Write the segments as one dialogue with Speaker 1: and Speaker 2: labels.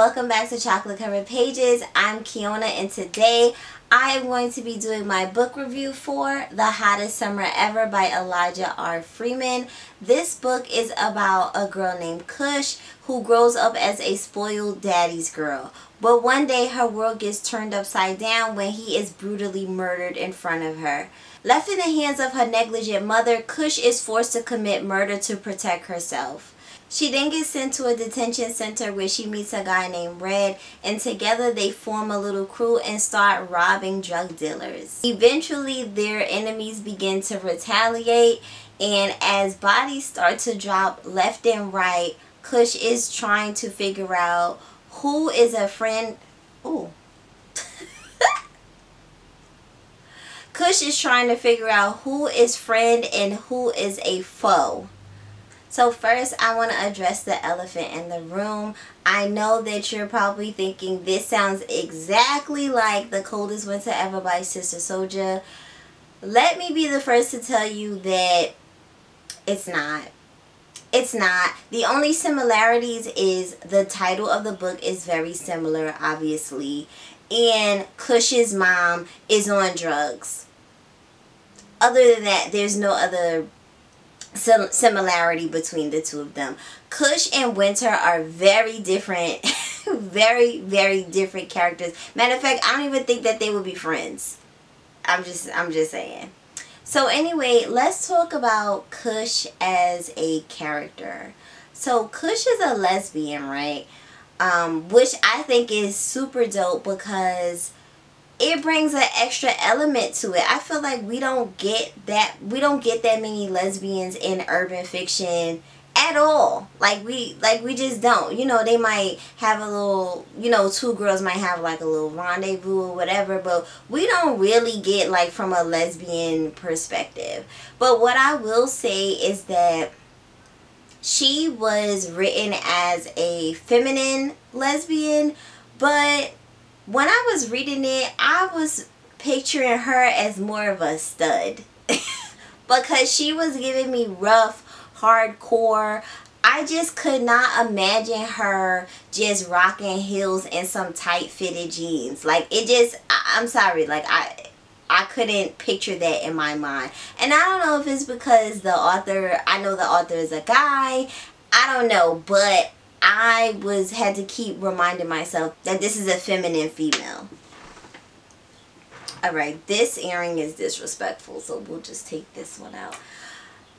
Speaker 1: Welcome back to Chocolate Covered Pages. I'm Keyona and today I am going to be doing my book review for The Hottest Summer Ever by Elijah R. Freeman. This book is about a girl named Kush who grows up as a spoiled daddy's girl. But one day her world gets turned upside down when he is brutally murdered in front of her. Left in the hands of her negligent mother, Kush is forced to commit murder to protect herself. She then gets sent to a detention center where she meets a guy named Red and together they form a little crew and start robbing drug dealers. Eventually their enemies begin to retaliate and as bodies start to drop left and right, Kush is trying to figure out who is a friend. Ooh. Kush is trying to figure out who is friend and who is a foe. So first I want to address the elephant in the room. I know that you're probably thinking this sounds exactly like The Coldest Winter Ever by Sister Souljah. Let me be the first to tell you that it's not. It's not. The only similarities is the title of the book is very similar, obviously. And Kush's mom is on drugs. Other than that, there's no other similarity between the two of them. Kush and Winter are very different, very, very different characters. Matter of fact, I don't even think that they would be friends. I'm just, I'm just saying. So anyway, let's talk about Kush as a character. So Kush is a lesbian, right? Um, which I think is super dope because it brings an extra element to it. I feel like we don't get that we don't get that many lesbians in urban fiction at all. Like we like we just don't. You know, they might have a little, you know, two girls might have like a little rendezvous or whatever, but we don't really get like from a lesbian perspective. But what I will say is that she was written as a feminine lesbian, but when I was reading it, I was picturing her as more of a stud. because she was giving me rough, hardcore. I just could not imagine her just rocking heels and some tight fitted jeans. Like it just, I, I'm sorry, like I, I couldn't picture that in my mind. And I don't know if it's because the author, I know the author is a guy. I don't know, but I was had to keep reminding myself that this is a feminine female. Alright, this earring is disrespectful, so we'll just take this one out.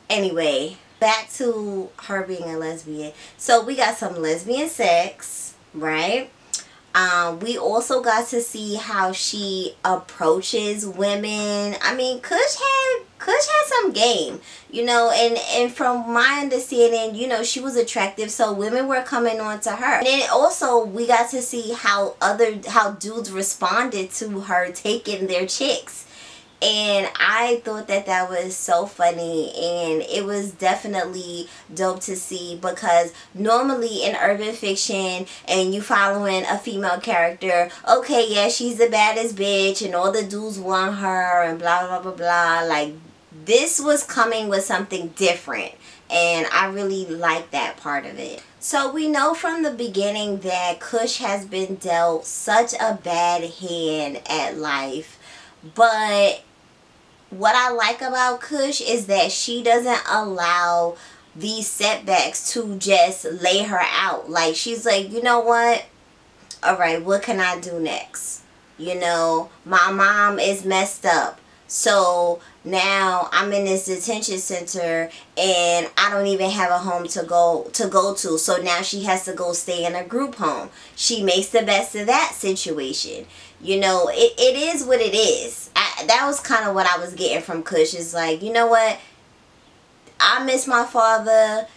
Speaker 1: Anyway, back to her being a lesbian. So we got some lesbian sex, right? Um, we also got to see how she approaches women. I mean, Kush had Kush had some game, you know, and and from my understanding, you know, she was attractive, so women were coming on to her. And then also we got to see how other how dudes responded to her taking their chicks and I thought that that was so funny and it was definitely dope to see because normally in urban fiction and you following a female character okay yeah she's the baddest bitch and all the dudes want her and blah blah blah blah like this was coming with something different and I really like that part of it. So we know from the beginning that Kush has been dealt such a bad hand at life but what I like about Kush is that she doesn't allow these setbacks to just lay her out. Like she's like, you know what? All right, what can I do next? You know, my mom is messed up. So now I'm in this detention center and I don't even have a home to go to go to. So now she has to go stay in a group home. She makes the best of that situation. You know, it, it is what it is. I, that was kind of what I was getting from Kush. Is like, you know what? I miss my father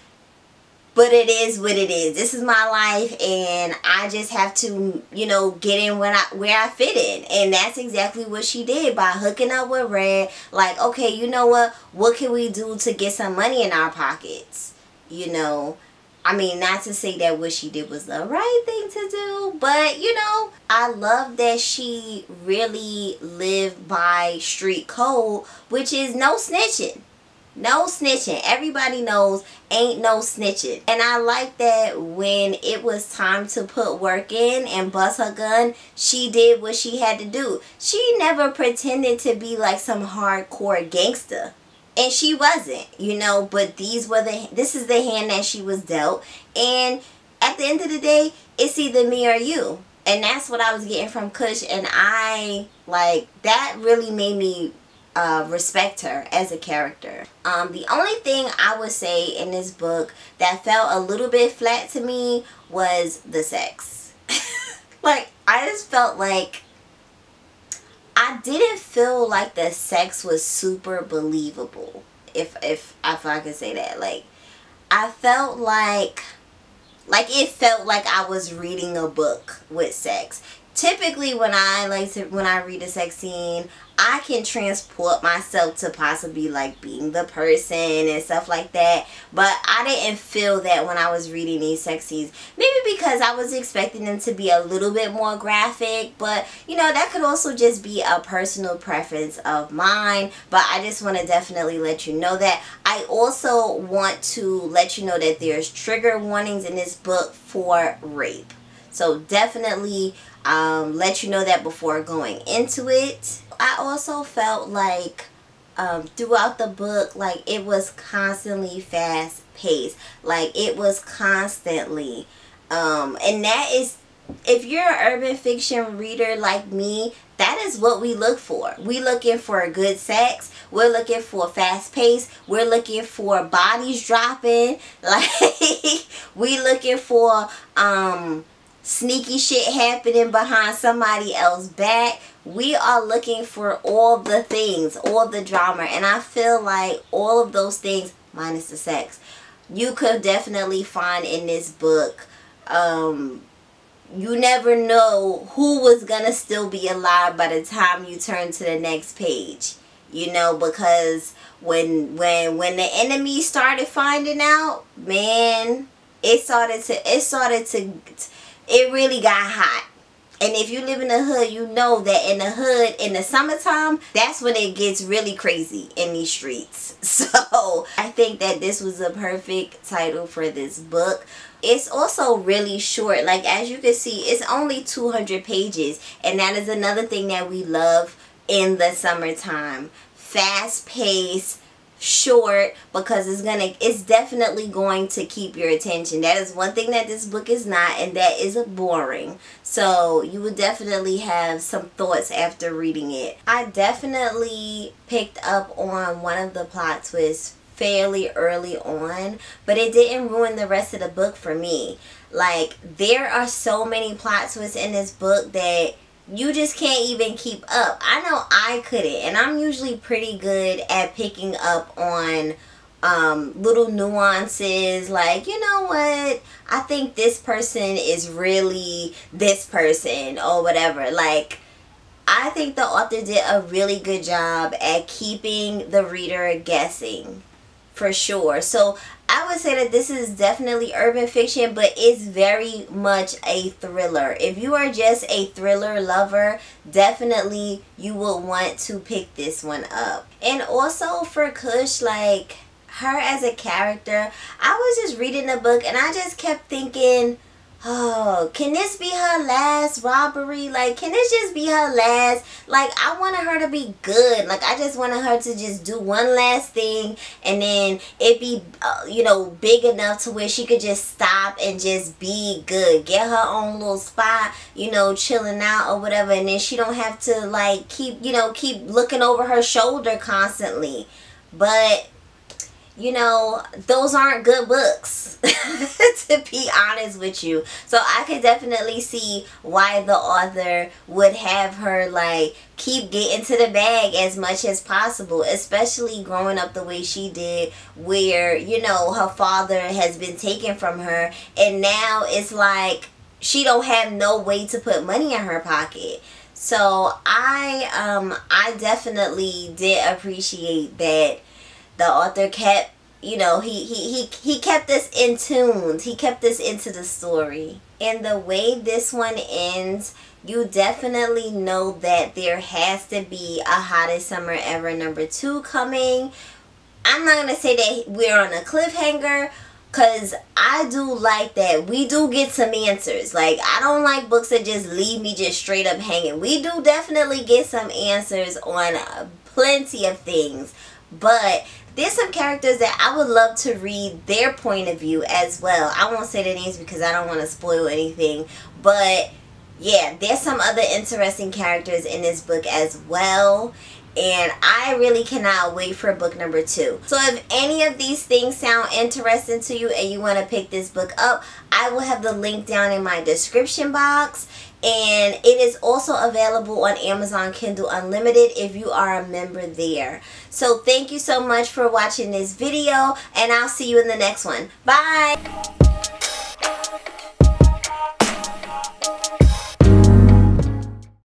Speaker 1: but it is what it is. This is my life and I just have to, you know, get in when I where I fit in. And that's exactly what she did by hooking up with Red. Like, okay, you know what? What can we do to get some money in our pockets? You know, I mean, not to say that what she did was the right thing to do, but you know, I love that she really lived by street code, which is no snitching No snitching. Everybody knows ain't no snitching. And I like that when it was time to put work in and bust her gun, she did what she had to do. She never pretended to be like some hardcore gangster. And she wasn't, you know, but these were the this is the hand that she was dealt. And at the end of the day, it's either me or you. And that's what I was getting from Kush and I like that really made me uh, respect her as a character. Um, the only thing I would say in this book that felt a little bit flat to me was the sex. like, I just felt like I didn't feel like the sex was super believable. If if if I could say that, like I felt like like it felt like I was reading a book with sex typically when I like to when I read a sex scene, I can transport myself to possibly like being the person and stuff like that. But I didn't feel that when I was reading these sex scenes. Maybe because I was expecting them to be a little bit more graphic. But you know, that could also just be a personal preference of mine. But I just want to definitely let you know that. I also want to let you know that there's trigger warnings in this book for rape. So definitely um, let you know that before going into it. I also felt like um, throughout the book, like it was constantly fast paced. Like it was constantly. Um, and that is, if you're an urban fiction reader like me, that is what we look for. We looking for a good sex. We're looking for fast pace. We're looking for bodies dropping. Like we looking for um sneaky shit happening behind somebody else's back. We are looking for all the things, all the drama. And I feel like all of those things, minus the sex, you could definitely find in this book. Um, you never know who was going to still be alive by the time you turn to the next page. You know, because when when when the enemy started finding out, man, it started to it started to it really got hot. And if you live in the hood, you know that in the hood, in the summertime, that's when it gets really crazy in these streets. So I think that this was a perfect title for this book. It's also really short. Like as you can see, it's only 200 pages. And that is another thing that we love in the summertime. Fast paced short because it's gonna it's definitely going to keep your attention. That is one thing that this book is not and that is a boring. So you would definitely have some thoughts after reading it. I definitely picked up on one of the plot twists fairly early on but it didn't ruin the rest of the book for me. Like there are so many plot twists in this book that you just can't even keep up. I know I couldn't, and I'm usually pretty good at picking up on um, little nuances like, you know what, I think this person is really this person or whatever. Like, I think the author did a really good job at keeping the reader guessing for sure. So I would say that this is definitely urban fiction, but it's very much a thriller. If you are just a thriller lover, definitely you will want to pick this one up. And also for Kush, like her as a character, I was just reading the book and I just kept thinking, oh, can this be her last robbery? Like, can this just be her last? Like, I wanted her to be good. Like, I just wanted her to just do one last thing and then it be, uh, you know, big enough to where she could just stop and just be good. Get her own little spot, you know, chilling out or whatever. And then she don't have to, like, keep, you know, keep looking over her shoulder constantly. But you know, those aren't good books, to be honest with you. So I could definitely see why the author would have her, like, keep getting to the bag as much as possible, especially growing up the way she did, where, you know, her father has been taken from her, and now it's like she don't have no way to put money in her pocket. So I, um, I definitely did appreciate that the author kept you know he he he, he kept us in tune he kept us into the story and the way this one ends you definitely know that there has to be a hottest summer ever number two coming I'm not to say that we're on a cliffhanger because I do like that. We do get some answers. Like, I don't like books that just leave me just straight up hanging. We do definitely get some answers on plenty of things. But there's some characters that I would love to read their point of view as well. I won't say the names because I don't want to spoil anything. But yeah, there's some other interesting characters in this book as well and I really cannot wait for book number two. So if any of these things sound interesting to you and you want to pick this book up, I will have the link down in my description box and it is also available on Amazon Kindle Unlimited if you are a member there. So thank you so much for watching this video and I'll see you in the next one. Bye!